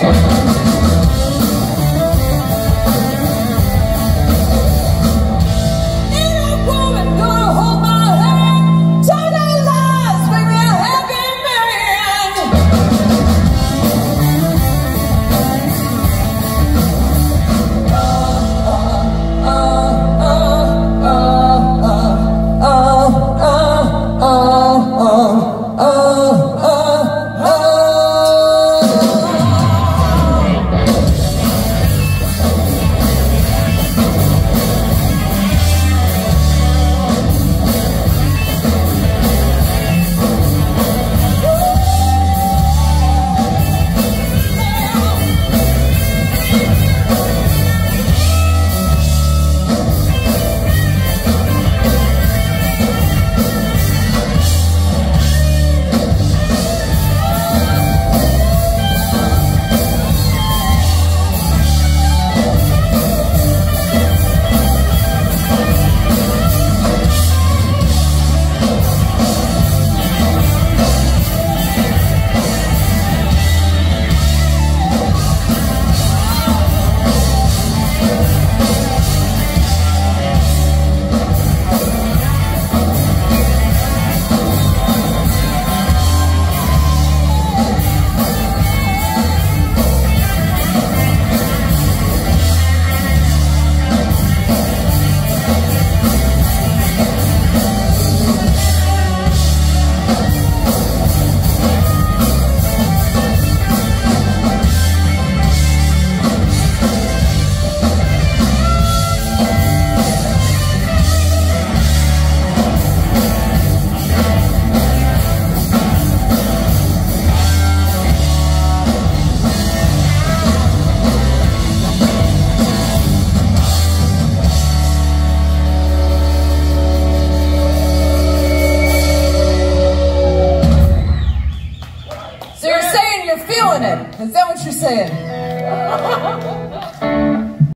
Gracias. Is that what you're saying?